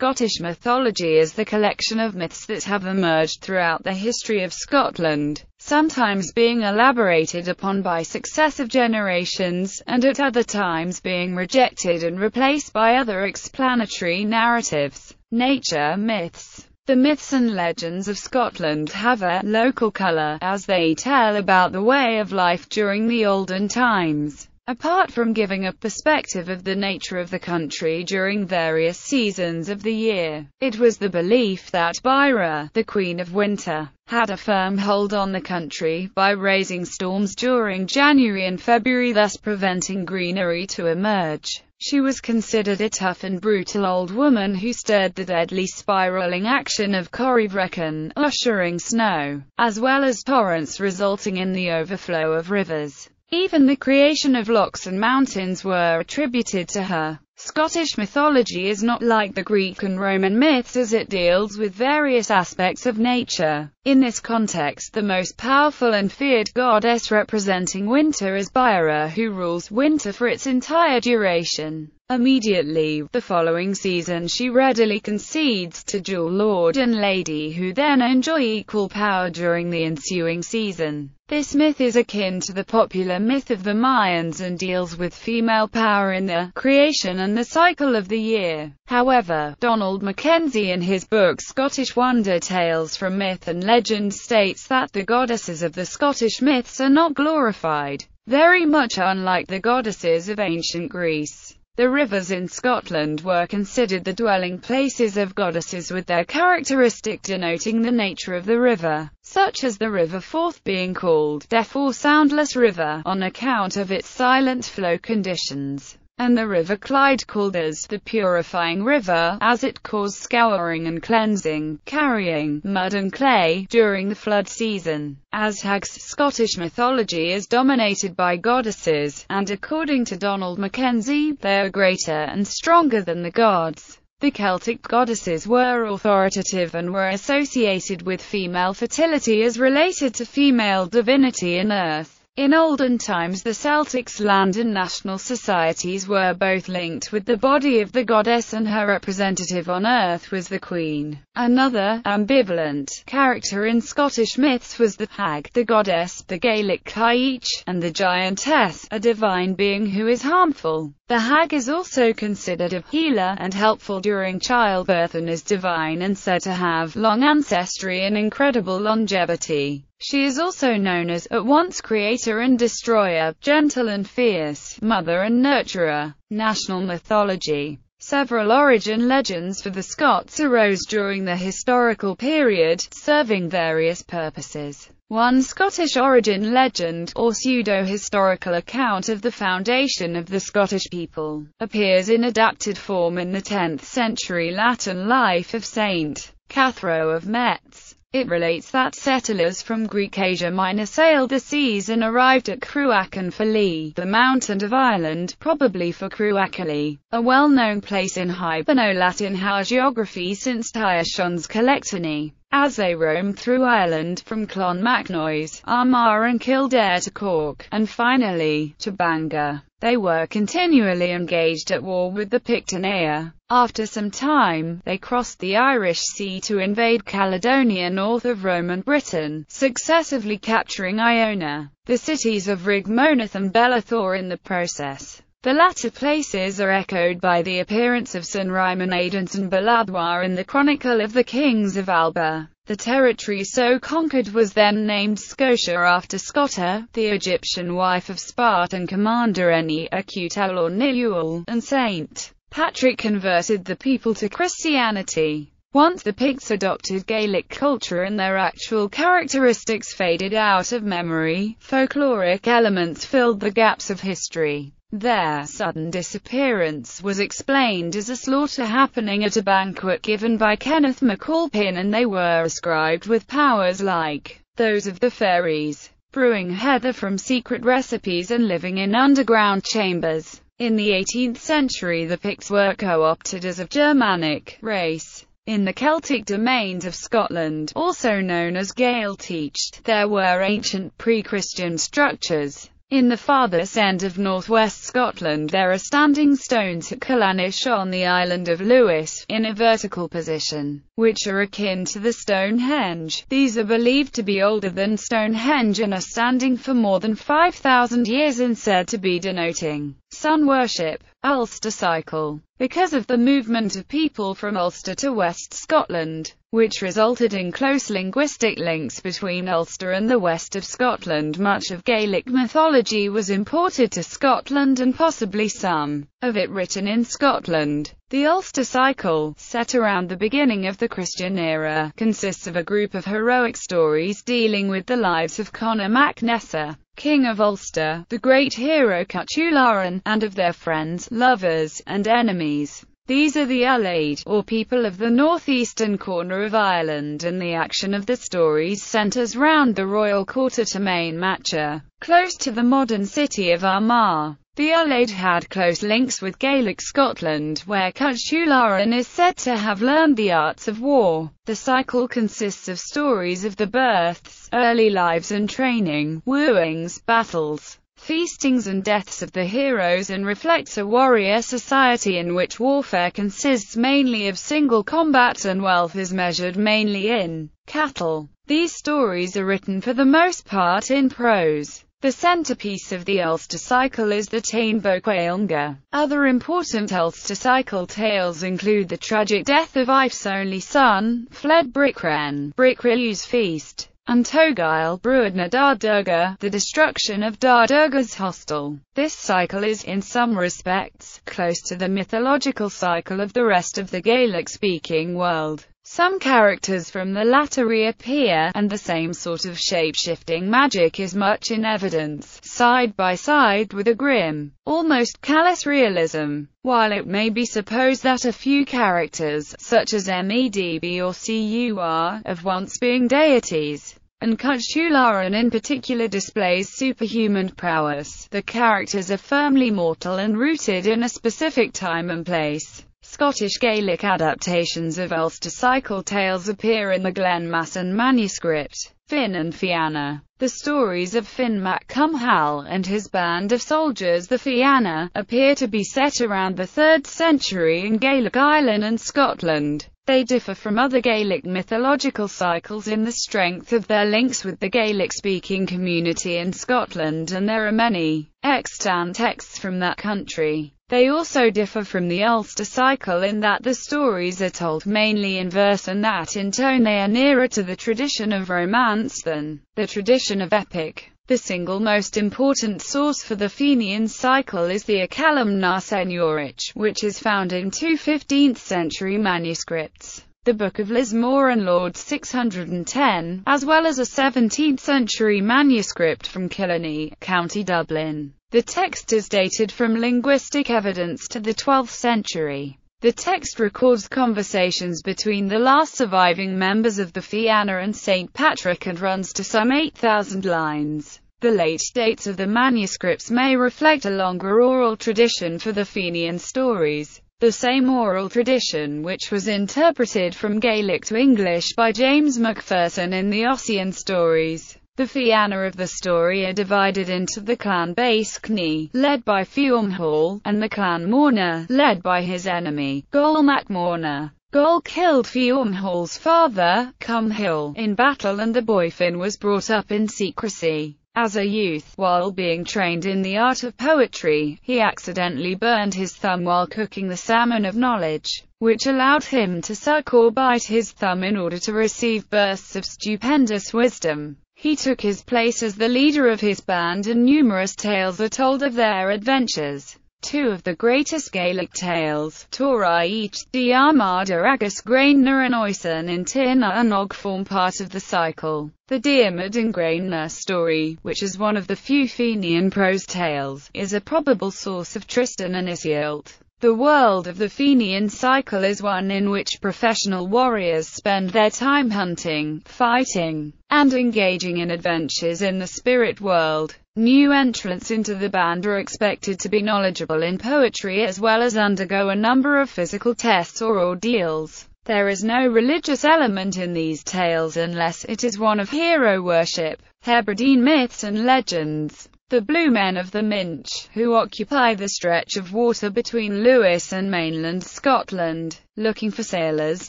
Scottish mythology is the collection of myths that have emerged throughout the history of Scotland, sometimes being elaborated upon by successive generations, and at other times being rejected and replaced by other explanatory narratives. Nature myths the myths and legends of Scotland have a local colour, as they tell about the way of life during the olden times. Apart from giving a perspective of the nature of the country during various seasons of the year, it was the belief that Beira, the Queen of Winter, had a firm hold on the country by raising storms during January and February thus preventing greenery to emerge. She was considered a tough and brutal old woman who stirred the deadly spiraling action of Corryvreckan, ushering snow, as well as torrents resulting in the overflow of rivers. Even the creation of lochs and mountains were attributed to her. Scottish mythology is not like the Greek and Roman myths as it deals with various aspects of nature. In this context the most powerful and feared goddess representing winter is Beira who rules winter for its entire duration. Immediately, the following season she readily concedes to dual lord and lady who then enjoy equal power during the ensuing season. This myth is akin to the popular myth of the Mayans and deals with female power in the creation and the cycle of the year. However, Donald Mackenzie in his book Scottish Wonder Tales from Myth and Legend states that the goddesses of the Scottish myths are not glorified, very much unlike the goddesses of ancient Greece. The rivers in Scotland were considered the dwelling places of goddesses with their characteristic denoting the nature of the river, such as the River Forth being called deaf or soundless river, on account of its silent flow conditions and the River Clyde called as the purifying river, as it caused scouring and cleansing, carrying mud and clay during the flood season. Aztec's Scottish mythology is dominated by goddesses, and according to Donald Mackenzie, they are greater and stronger than the gods. The Celtic goddesses were authoritative and were associated with female fertility as related to female divinity in earth. In olden times the Celtics' land and national societies were both linked with the body of the goddess and her representative on earth was the queen. Another, ambivalent, character in Scottish myths was the hag, the goddess, the Gaelic Cailleach, and the giantess, a divine being who is harmful. The hag is also considered a healer and helpful during childbirth and is divine and said to have long ancestry and incredible longevity. She is also known as, at once creator and destroyer, gentle and fierce, mother and nurturer. National mythology Several origin legends for the Scots arose during the historical period, serving various purposes. One Scottish origin legend, or pseudo-historical account of the foundation of the Scottish people, appears in adapted form in the 10th century Latin life of Saint Cathro of Metz. It relates that settlers from Greek Asia Minor sailed the seas and arrived at Cruachan Faili, the mountain of Ireland, probably for Cruachalí, a well-known place in Hiberno-Latin hagiography since Tírechán's Collectanea. As they roamed through Ireland, from Clonmacnoise, Armagh and Kildare to Cork, and finally, to Bangor, they were continually engaged at war with the Pictonea. After some time, they crossed the Irish Sea to invade Caledonia north of Roman Britain, successively capturing Iona, the cities of Rigmonath and Bellathor in the process. The latter places are echoed by the appearance of St. Rymanades and Baladwar in the Chronicle of the Kings of Alba. The territory so conquered was then named Scotia after Scota, the Egyptian wife of Spartan commander Eni, Acutel or Niluel, and St. Patrick converted the people to Christianity. Once the Picts adopted Gaelic culture and their actual characteristics faded out of memory, folkloric elements filled the gaps of history. Their sudden disappearance was explained as a slaughter happening at a banquet given by Kenneth MacAlpin and they were ascribed with powers like those of the fairies, brewing heather from secret recipes and living in underground chambers. In the 18th century the Picts were co-opted as of Germanic race. In the Celtic domains of Scotland, also known as Gaeltacht, there were ancient pre-Christian structures In the farthest end of northwest Scotland there are standing stones at Callanish on the island of Lewis, in a vertical position, which are akin to the Stonehenge. These are believed to be older than Stonehenge and are standing for more than 5,000 years and said to be denoting sun worship. Ulster cycle. Because of the movement of people from Ulster to West Scotland, which resulted in close linguistic links between Ulster and the west of Scotland, much of Gaelic mythology was imported to Scotland and possibly some of it written in Scotland. The Ulster cycle, set around the beginning of the Christian era, consists of a group of heroic stories dealing with the lives of Conor mac Nessa, King of Ulster, the great hero Cúchulainn, and of their friends, lovers, and enemies. These are the Ulaid, or people of the northeastern corner of Ireland and the action of the stories centres round the royal quarter Emain Macha, close to the modern city of Armagh. The Ulaid had close links with Gaelic Scotland, where Cúchulainn is said to have learned the arts of war. The cycle consists of stories of the births, early lives and training, wooings, battles, feastings and deaths of the heroes and reflects a warrior society in which warfare consists mainly of single combat and wealth is measured mainly in cattle. These stories are written for the most part in prose. The centerpiece of the Ulster cycle is the Táin Bó Cúailnge. Other important Ulster cycle tales include the tragic death of Ife's only son, fled Bricrenn, Bricriu's feast, and Togail Bruad na Dardurga, the destruction of Dardurga's hostel. This cycle is, in some respects, close to the mythological cycle of the rest of the Gaelic-speaking world. Some characters from the latter reappear, and the same sort of shape-shifting magic is much in evidence, side by side with a grim, almost callous realism. While it may be supposed that a few characters, such as Medb or Cur, of once being deities, and Cúchulainn in particular displays superhuman prowess, the characters are firmly mortal and rooted in a specific time and place. Scottish Gaelic adaptations of Ulster cycle tales appear in the Glen Masan manuscript. Finn and Fianna. The stories of Finn mac Cumhal and his band of soldiers the Fianna, appear to be set around the 3rd century in Gaelic Ireland and Scotland. They differ from other Gaelic mythological cycles in the strength of their links with the Gaelic-speaking community in Scotland and there are many extant texts from that country. They also differ from the Ulster cycle in that the stories are told mainly in verse and that in tone they are nearer to the tradition of romance than the tradition of epic. The single most important source for the Fenian cycle is the Acallam na Senórach, which is found in two 15th century manuscripts the Book of Lismore and Laud 610, as well as a 17th century manuscript from Killiney, County Dublin. The text is dated from linguistic evidence to the 12th century. The text records conversations between the last surviving members of the Fianna and St. Patrick and runs to some 8,000 lines. The late dates of the manuscripts may reflect a longer oral tradition for the Fenian stories. The same oral tradition which was interpreted from Gaelic to English by James Macpherson in the Ossian stories. The Fianna of the story are divided into the clan Bascny, led by Fiumhall, and the clan Morna, led by his enemy, Goll mac Morna. Goll killed Fiumhall's father, Cumhill, in battle and the boy Finn was brought up in secrecy. As a youth, while being trained in the art of poetry, he accidentally burned his thumb while cooking the salmon of knowledge, which allowed him to suck or bite his thumb in order to receive bursts of stupendous wisdom. He took his place as the leader of his band and numerous tales are told of their adventures. Two of the greatest Gaelic tales, Torah each, the Armada agus Grainna and Oisin in Tirna and form part of the cycle. The Diarmid and Grainna story, which is one of the few Fenian prose tales, is a probable source of Tristan and Iseult. The world of the Fenian cycle is one in which professional warriors spend their time hunting, fighting, and engaging in adventures in the spirit world. New entrants into the band are expected to be knowledgeable in poetry as well as undergo a number of physical tests or ordeals. There is no religious element in these tales unless it is one of hero worship, Hebridean myths and legends. The Blue Men of the Minch, who occupy the stretch of water between Lewis and mainland Scotland, looking for sailors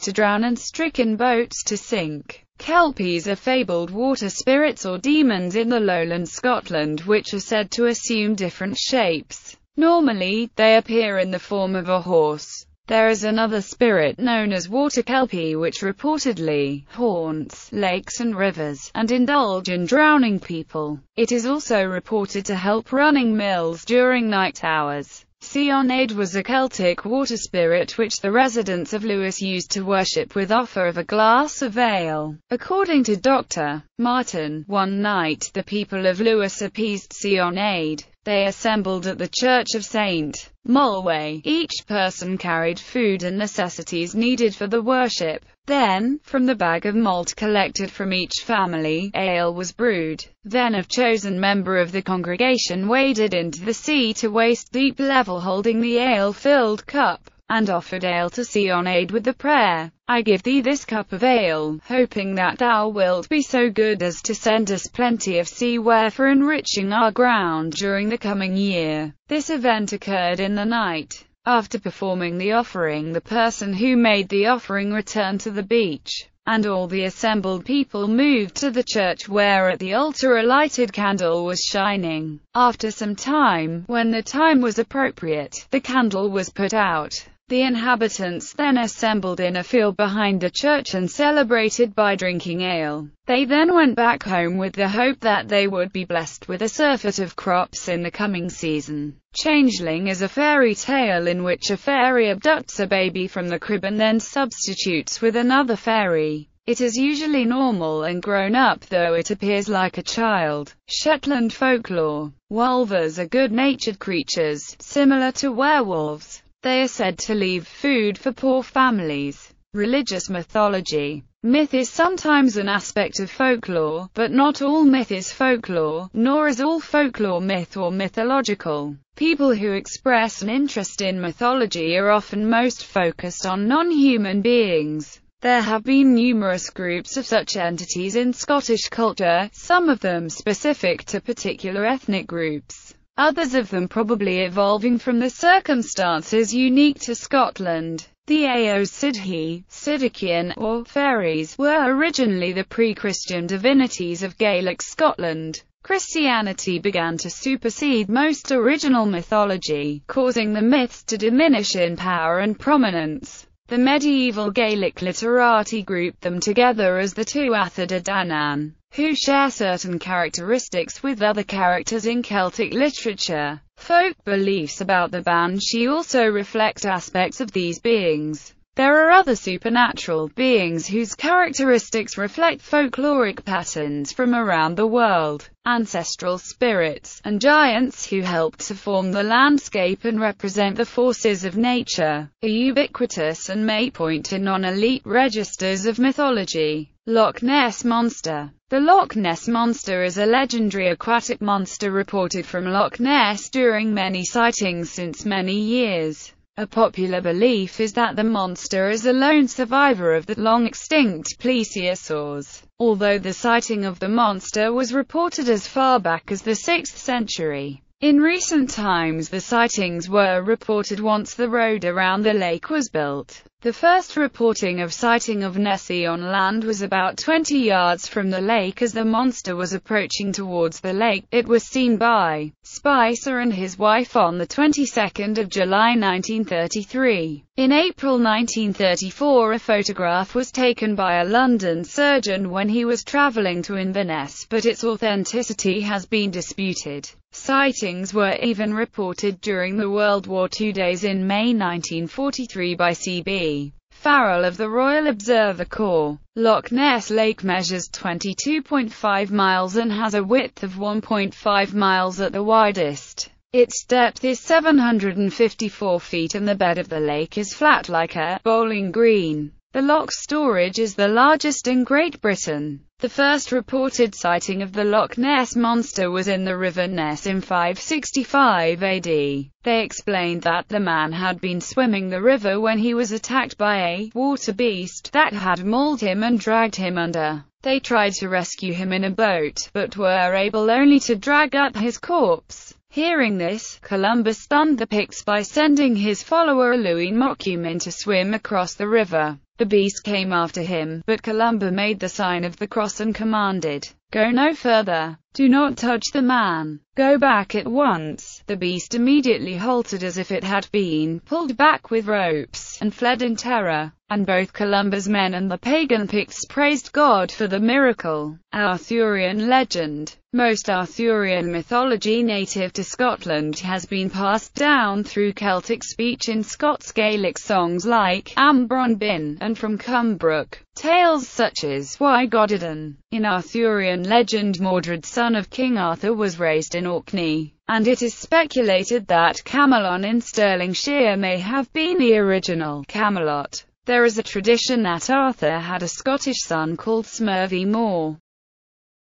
to drown and stricken boats to sink. Kelpies are fabled water spirits or demons in the lowland Scotland which are said to assume different shapes. Normally, they appear in the form of a horse. There is another spirit known as water kelpie which reportedly haunts lakes and rivers, and indulge in drowning people. It is also reported to help running mills during night hours. Shoney was a Celtic water spirit which the residents of Lewis used to worship with offer of a glass of ale. According to Dr. Martin, one night the people of Lewis appeased Shoney. They assembled at the Church of St. Mulway. Each person carried food and necessities needed for the worship. Then, from the bag of malt collected from each family, ale was brewed. Then a chosen member of the congregation waded into the sea to waist-deep level holding the ale-filled cup and offered ale to sea on aid with the prayer, I give thee this cup of ale, hoping that thou wilt be so good as to send us plenty of seaware for enriching our ground during the coming year. This event occurred in the night. After performing the offering the person who made the offering returned to the beach, and all the assembled people moved to the church where at the altar a lighted candle was shining. After some time, when the time was appropriate, the candle was put out. The inhabitants then assembled in a field behind the church and celebrated by drinking ale. They then went back home with the hope that they would be blessed with a surfeit of crops in the coming season. Changeling is a fairy tale in which a fairy abducts a baby from the crib and then substitutes with another fairy. It is usually normal and grown up though it appears like a child. Shetland folklore. Wulvers are good-natured creatures, similar to werewolves. They are said to leave food for poor families. Religious mythology. Myth is sometimes an aspect of folklore, but not all myth is folklore, nor is all folklore myth or mythological. People who express an interest in mythology are often most focused on non-human beings. There have been numerous groups of such entities in Scottish culture, some of them specific to particular ethnic groups others of them probably evolving from the circumstances unique to Scotland. The Aos Sidhe, Sidician, or fairies, were originally the pre-Christian divinities of Gaelic Scotland. Christianity began to supersede most original mythology, causing the myths to diminish in power and prominence. The medieval Gaelic literati grouped them together as the Tuatha De Danann who share certain characteristics with other characters in Celtic literature. Folk beliefs about the Banshee also reflect aspects of these beings. There are other supernatural beings whose characteristics reflect folkloric patterns from around the world, ancestral spirits, and giants who help to form the landscape and represent the forces of nature, are ubiquitous and may point to non-elite registers of mythology. Loch Ness Monster The Loch Ness Monster is a legendary aquatic monster reported from Loch Ness during many sightings since many years. A popular belief is that the monster is a lone survivor of the long-extinct plesiosaurs, although the sighting of the monster was reported as far back as the 6th century. In recent times the sightings were reported once the road around the lake was built. The first reporting of sighting of Nessie on land was about 20 yards from the lake as the monster was approaching towards the lake. It was seen by Spicer and his wife on the 22nd of July 1933. In April 1934 a photograph was taken by a London surgeon when he was travelling to Inverness but its authenticity has been disputed. Sightings were even reported during the World War II days in May 1943 by C.B. Farrell of the Royal Observer Corps. Loch Ness Lake measures 22.5 miles and has a width of 1.5 miles at the widest. Its depth is 754 feet and the bed of the lake is flat like a bowling green. The loch storage is the largest in Great Britain. The first reported sighting of the Loch Ness Monster was in the River Ness in 565 AD. They explained that the man had been swimming the river when he was attacked by a water beast that had mauled him and dragged him under. They tried to rescue him in a boat, but were able only to drag up his corpse. Hearing this, Columba stunned the Picts by sending his follower Lugne Mocumin to swim across the river. The beast came after him, but Columba made the sign of the cross and commanded, Go no further. Do not touch the man. Go back at once. The beast immediately halted as if it had been pulled back with ropes, and fled in terror. And both Columba's men and the pagan Picts praised God for the miracle. Arthurian legend Most Arthurian mythology native to Scotland has been passed down through Celtic speech in Scots Gaelic songs like Am Bròn Binn, and from Cumbric. Tales such as Y Gododdin. In Arthurian legend Mordred son of King Arthur was raised in Orkney, and it is speculated that Camelon in Stirlingshire may have been the original Camelot. There is a tradition that Arthur had a Scottish son called Smurvy More,